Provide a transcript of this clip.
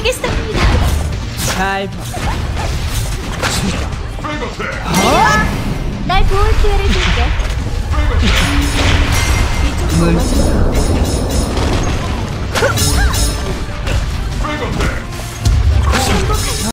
모르겠습니다. 잘 봐. 어? 날 도울 기회를 줄게. 물론